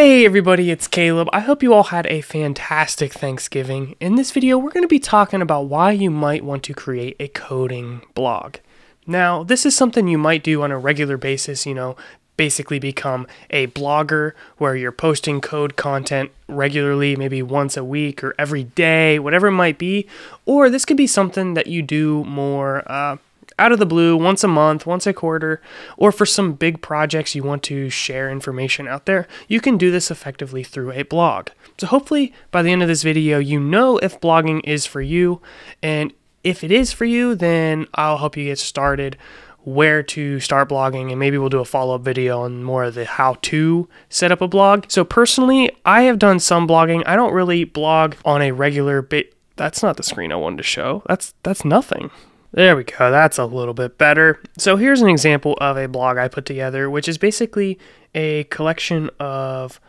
Hey everybody, it's Caleb. I hope you all had a fantastic Thanksgiving. In this video, we're going to be talking about why you might want to create a coding blog. Now, this is something you might do on a regular basis, you know, basically become a blogger where you're posting code content regularly, maybe once a week or every day, whatever it might be. Or this could be something that you do more uh, out of the blue, once a month, once a quarter, or for some big projects you want to share information out there, you can do this effectively through a blog. So hopefully by the end of this video, you know if blogging is for you. And if it is for you, then I'll help you get started where to start blogging and maybe we'll do a follow-up video on more of the how to set up a blog. So personally, I have done some blogging. I don't really blog on a regular bit. That's not the screen I wanted to show. That's that's nothing. There we go, that's a little bit better. So here's an example of a blog I put together, which is basically a collection of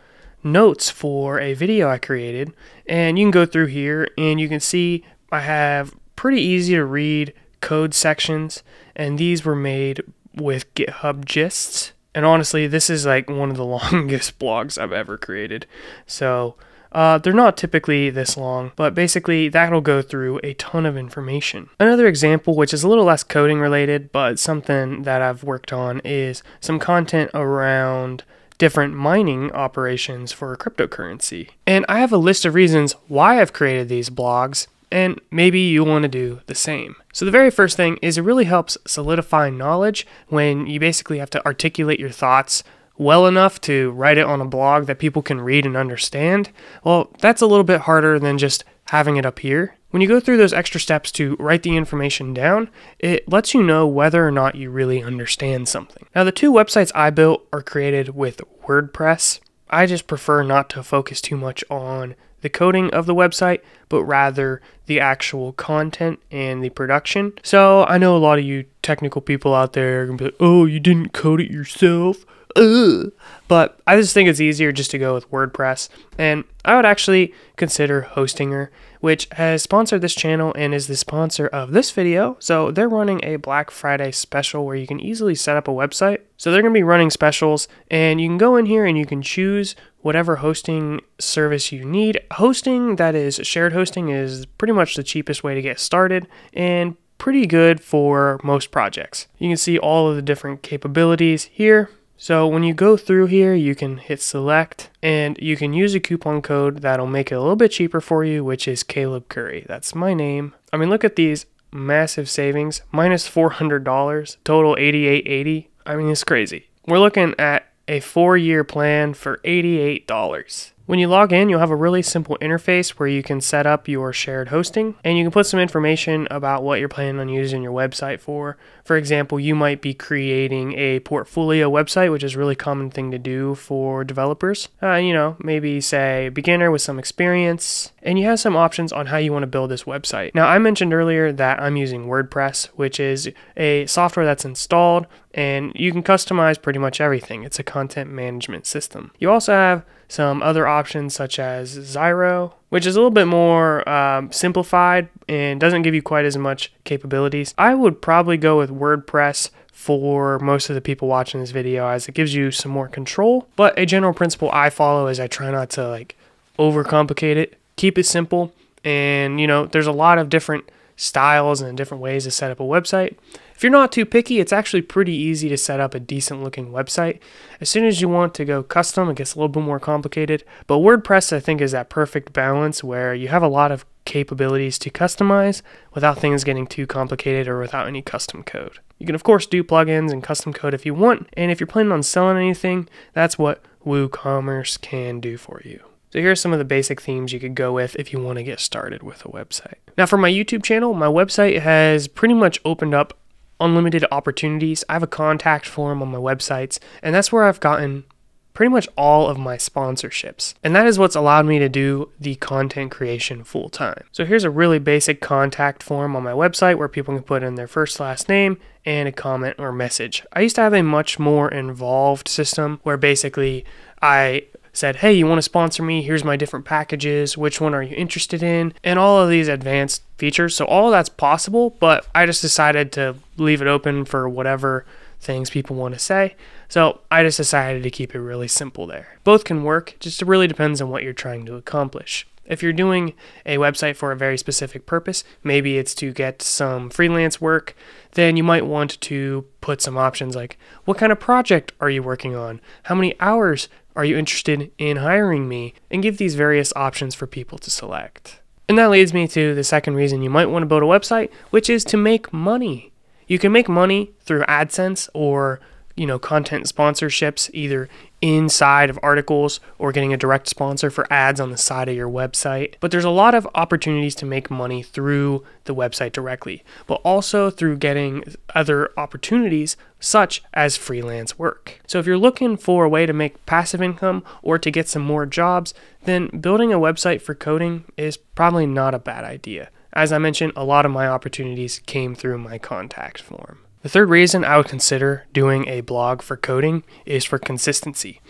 notes for a video I created. And you can go through here and you can see I have pretty easy to read code sections, and these were made with GitHub gists. And honestly, this is like one of the longest blogs I've ever created. So uh, they're not typically this long, but basically that'll go through a ton of information. Another example, which is a little less coding related, but something that I've worked on, is some content around different mining operations for a cryptocurrency. And I have a list of reasons why I've created these blogs, and maybe you want to do the same. So, the very first thing is it really helps solidify knowledge when you basically have to articulate your thoughts well enough to write it on a blog that people can read and understand, well, that's a little bit harder than just having it up here. When you go through those extra steps to write the information down, it lets you know whether or not you really understand something. Now, the two websites I built are created with WordPress. I just prefer not to focus too much on the coding of the website, but rather the actual content and the production. So I know a lot of you technical people out there are gonna be like, oh, you didn't code it yourself. Ugh. But I just think it's easier just to go with WordPress. And I would actually consider Hostinger, which has sponsored this channel and is the sponsor of this video. So they're running a Black Friday special where you can easily set up a website. So they're going to be running specials, and you can go in here and you can choose whatever hosting service you need. Hosting that is shared hosting is pretty much the cheapest way to get started and pretty good for most projects. You can see all of the different capabilities here. So when you go through here, you can hit select and you can use a coupon code that'll make it a little bit cheaper for you, which is Caleb Curry. That's my name. I mean, look at these massive savings, minus $400, total 88.80. I mean, it's crazy. We're looking at a four year plan for $88. When you log in, you'll have a really simple interface where you can set up your shared hosting and you can put some information about what you're planning on using your website for. For example, you might be creating a portfolio website, which is a really common thing to do for developers. Uh, you know, maybe say beginner with some experience, and you have some options on how you want to build this website. Now, I mentioned earlier that I'm using WordPress, which is a software that's installed and you can customize pretty much everything. It's a content management system. You also have some other options such as Zyro, which is a little bit more um, simplified and doesn't give you quite as much capabilities. I would probably go with WordPress for most of the people watching this video as it gives you some more control. But a general principle I follow is I try not to like overcomplicate it, keep it simple. And you know, there's a lot of different styles and different ways to set up a website. If you're not too picky, it's actually pretty easy to set up a decent looking website. As soon as you want to go custom, it gets a little bit more complicated. But WordPress, I think, is that perfect balance where you have a lot of capabilities to customize without things getting too complicated or without any custom code. You can, of course, do plugins and custom code if you want. And if you're planning on selling anything, that's what WooCommerce can do for you. So here are some of the basic themes you could go with if you want to get started with a website. Now for my YouTube channel, my website has pretty much opened up unlimited opportunities. I have a contact form on my websites, and that's where I've gotten pretty much all of my sponsorships. And that is what's allowed me to do the content creation full time. So here's a really basic contact form on my website where people can put in their first last name and a comment or message. I used to have a much more involved system where basically I said, hey, you want to sponsor me? Here's my different packages. Which one are you interested in? And all of these advanced features. So all that's possible, but I just decided to leave it open for whatever things people want to say. So I just decided to keep it really simple there. Both can work, just really depends on what you're trying to accomplish. If you're doing a website for a very specific purpose, maybe it's to get some freelance work, then you might want to put some options like what kind of project are you working on? How many hours are you interested in hiring me? And give these various options for people to select. And that leads me to the second reason you might want to build a website, which is to make money. You can make money through AdSense or you know content sponsorships either inside of articles or getting a direct sponsor for ads on the side of your website. But there's a lot of opportunities to make money through the website directly but also through getting other opportunities such as freelance work. So if you're looking for a way to make passive income or to get some more jobs then building a website for coding is probably not a bad idea. As I mentioned, a lot of my opportunities came through my contact form. The third reason I would consider doing a blog for coding is for consistency.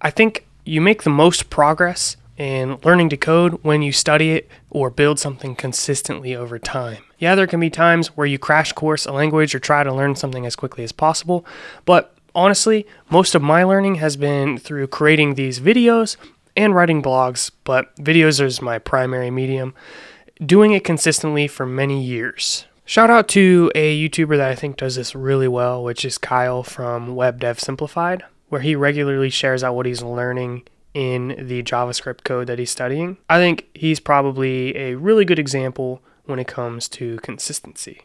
I think you make the most progress in learning to code when you study it or build something consistently over time. Yeah, there can be times where you crash course a language or try to learn something as quickly as possible, but honestly, most of my learning has been through creating these videos and writing blogs, but videos is my primary medium, doing it consistently for many years. Shout out to a YouTuber that I think does this really well, which is Kyle from Web Dev Simplified, where he regularly shares out what he's learning in the JavaScript code that he's studying. I think he's probably a really good example when it comes to consistency.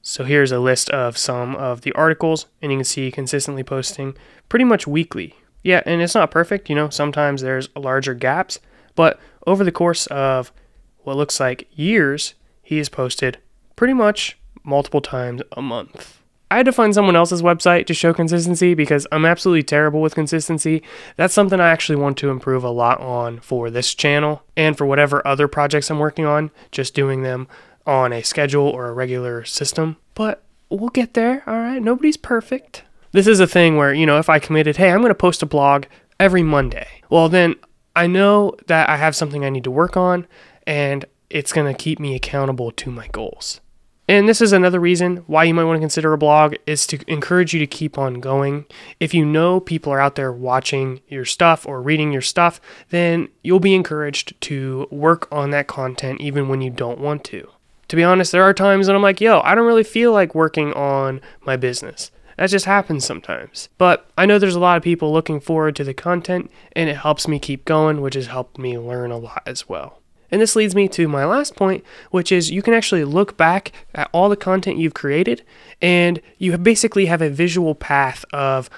So here's a list of some of the articles, and you can see consistently posting pretty much weekly. Yeah, and it's not perfect, you know, sometimes there's larger gaps, but over the course of what looks like years, he has posted pretty much multiple times a month. I had to find someone else's website to show consistency because I'm absolutely terrible with consistency. That's something I actually want to improve a lot on for this channel and for whatever other projects I'm working on, just doing them on a schedule or a regular system. But we'll get there, all right? Nobody's perfect. This is a thing where, you know, if I committed, hey, I'm going to post a blog every Monday, well, then I know that I have something I need to work on and it's going to keep me accountable to my goals. And this is another reason why you might want to consider a blog is to encourage you to keep on going. If you know people are out there watching your stuff or reading your stuff, then you'll be encouraged to work on that content even when you don't want to. To be honest, there are times that I'm like, yo, I don't really feel like working on my business. That just happens sometimes. But I know there's a lot of people looking forward to the content, and it helps me keep going, which has helped me learn a lot as well. And this leads me to my last point, which is you can actually look back at all the content you've created and you basically have a visual path of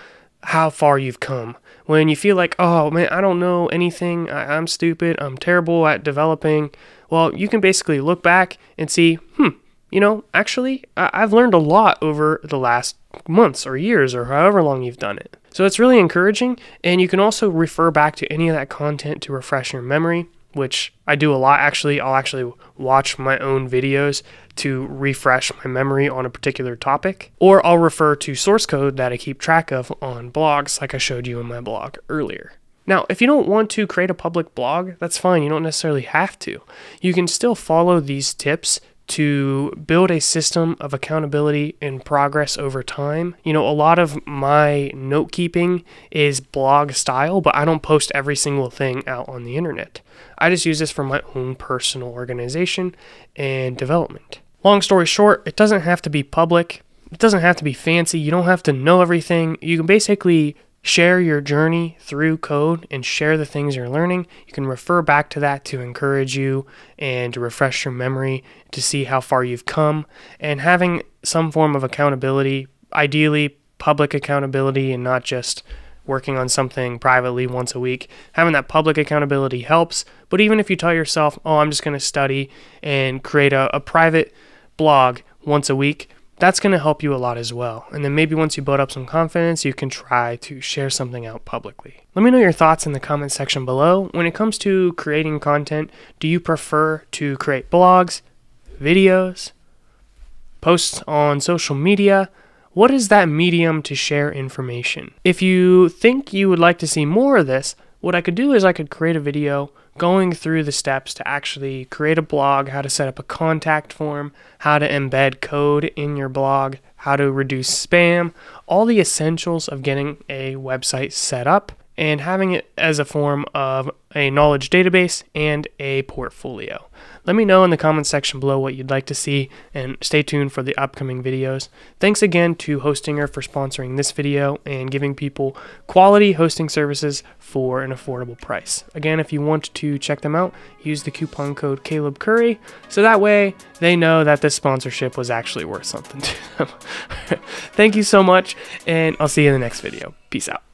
how far you've come. When you feel like, oh man, I don't know anything, I, am stupid, I'm terrible at developing, well, you can basically look back and see, hmm, you know, actually, I- I've learned a lot over the last months or years or however long you've done it. So it's really encouraging, and you can also refer back to any of that content to refresh your memory which I do a lot actually. I'll actually watch my own videos to refresh my memory on a particular topic, or I'll refer to source code that I keep track of on blogs, like I showed you in my blog earlier. Now, if you don't want to create a public blog, that's fine. You don't necessarily have to. You can still follow these tips to build a system of accountability and progress over time. You know, a lot of my note keeping is blog style, but I don't post every single thing out on the internet. I just use this for my own personal organization and development. Long story short, it doesn't have to be public. It doesn't have to be fancy. You don't have to know everything. You can basically share your journey through code and share the things you're learning. You can refer back to that to encourage you and to refresh your memory to see how far you've come. And having some form of accountability, ideally public accountability and not just working on something privately once a week, having that public accountability helps. But even if you tell yourself, oh, I'm just going to study and create a, a private blog once a week, that's going to help you a lot as well. And then maybe once you build up some confidence, you can try to share something out publicly. Let me know your thoughts in the comment section below. When it comes to creating content, do you prefer to create blogs, videos, posts on social media? What is that medium to share information? If you think you would like to see more of this, what I could do is I could create a video going through the steps to actually create a blog, how to set up a contact form, how to embed code in your blog, how to reduce spam, all the essentials of getting a website set up and having it as a form of a knowledge database and a portfolio. Let me know in the comments section below what you'd like to see and stay tuned for the upcoming videos. Thanks again to Hostinger for sponsoring this video and giving people quality hosting services for an affordable price. Again, if you want to check them out, use the coupon code Caleb Curry so that way they know that this sponsorship was actually worth something to them. Thank you so much and I'll see you in the next video. Peace out.